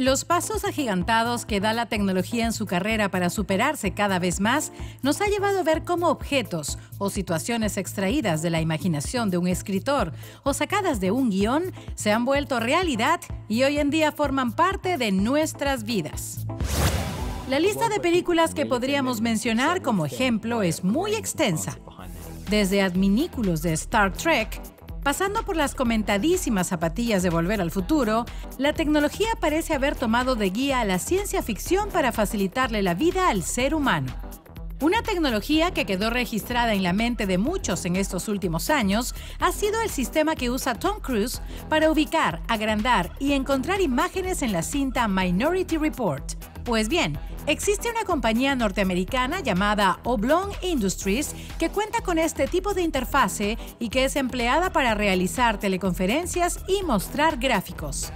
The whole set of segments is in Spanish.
Los pasos agigantados que da la tecnología en su carrera para superarse cada vez más nos ha llevado a ver cómo objetos o situaciones extraídas de la imaginación de un escritor o sacadas de un guion se han vuelto realidad y hoy en día forman parte de nuestras vidas. La lista de películas que podríamos mencionar como ejemplo es muy extensa. Desde adminículos de Star Trek Pasando por las comentadísimas zapatillas de Volver al Futuro, la tecnología parece haber tomado de guía a la ciencia ficción para facilitarle la vida al ser humano. Una tecnología que quedó registrada en la mente de muchos en estos últimos años ha sido el sistema que usa Tom Cruise para ubicar, agrandar y encontrar imágenes en la cinta Minority Report. Pues bien, Existe una compañía norteamericana llamada Oblong Industries que cuenta con este tipo de interfase y que es empleada para realizar teleconferencias y mostrar gráficos.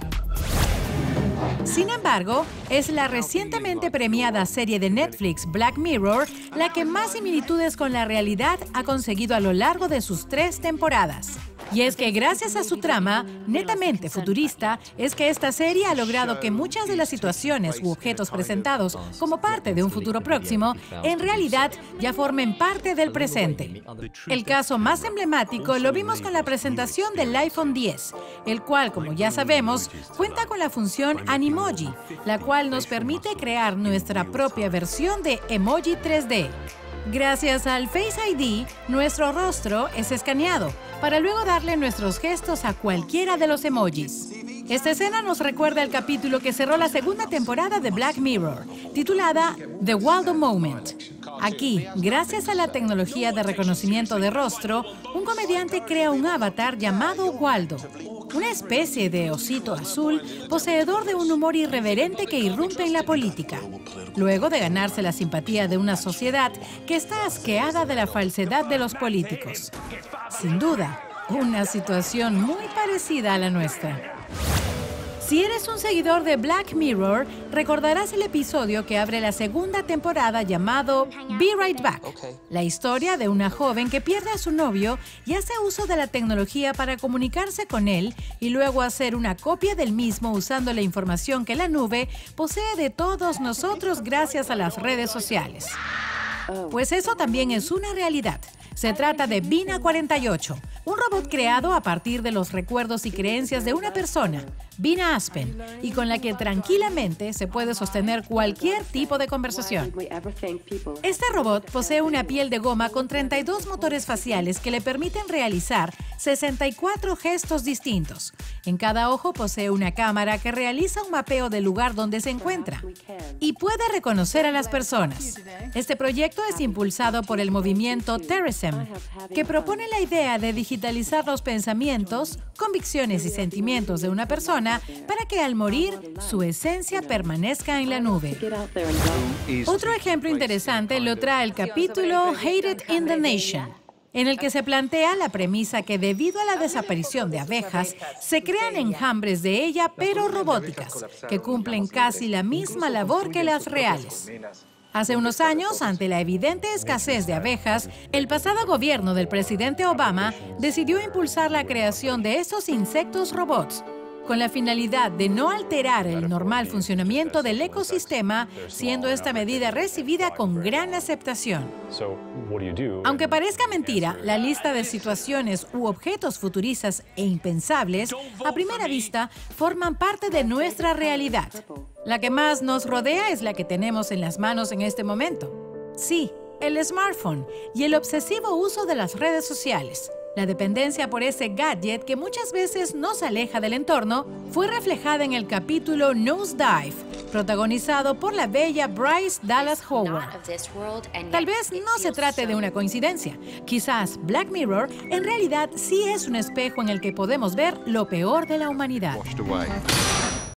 Sin embargo, es la recientemente premiada serie de Netflix Black Mirror la que más similitudes con la realidad ha conseguido a lo largo de sus tres temporadas. Y es que gracias a su trama, netamente futurista, es que esta serie ha logrado que muchas de las situaciones u objetos presentados como parte de un futuro próximo, en realidad ya formen parte del presente. El caso más emblemático lo vimos con la presentación del iPhone 10, el cual, como ya sabemos, cuenta con la función Animoji, la cual nos permite crear nuestra propia versión de emoji 3D. Gracias al Face ID, nuestro rostro es escaneado para luego darle nuestros gestos a cualquiera de los emojis. Esta escena nos recuerda el capítulo que cerró la segunda temporada de Black Mirror, titulada The Waldo Moment. Aquí, gracias a la tecnología de reconocimiento de rostro, un comediante crea un avatar llamado Waldo, una especie de osito azul poseedor de un humor irreverente que irrumpe en la política, luego de ganarse la simpatía de una sociedad que está asqueada de la falsedad de los políticos. Sin duda, una situación muy parecida a la nuestra. Si eres un seguidor de Black Mirror, recordarás el episodio que abre la segunda temporada llamado Be Right Back, la historia de una joven que pierde a su novio y hace uso de la tecnología para comunicarse con él y luego hacer una copia del mismo usando la información que la nube posee de todos nosotros gracias a las redes sociales. Pues eso también es una realidad. Se trata de Vina 48, un robot creado a partir de los recuerdos y creencias de una persona, Vina Aspen, y con la que tranquilamente se puede sostener cualquier tipo de conversación. Este robot posee una piel de goma con 32 motores faciales que le permiten realizar 64 gestos distintos. En cada ojo posee una cámara que realiza un mapeo del lugar donde se encuentra y puede reconocer a las personas. Este proyecto es impulsado por el movimiento Terrorism, que propone la idea de digitalizar los pensamientos, convicciones y sentimientos de una persona para que al morir su esencia permanezca en la nube. Otro ejemplo interesante lo trae el capítulo Hated in the Nation en el que se plantea la premisa que debido a la desaparición de abejas, se crean enjambres de ella, pero robóticas, que cumplen casi la misma labor que las reales. Hace unos años, ante la evidente escasez de abejas, el pasado gobierno del presidente Obama decidió impulsar la creación de esos insectos robots con la finalidad de no alterar el normal funcionamiento del ecosistema, siendo esta medida recibida con gran aceptación. Aunque parezca mentira, la lista de situaciones u objetos futuristas e impensables, a primera vista, forman parte de nuestra realidad. La que más nos rodea es la que tenemos en las manos en este momento. Sí, el smartphone y el obsesivo uso de las redes sociales. La dependencia por ese gadget que muchas veces nos aleja del entorno fue reflejada en el capítulo Nosedive, protagonizado por la bella Bryce Dallas Howard. Tal vez no se trate de una coincidencia. Quizás Black Mirror en realidad sí es un espejo en el que podemos ver lo peor de la humanidad.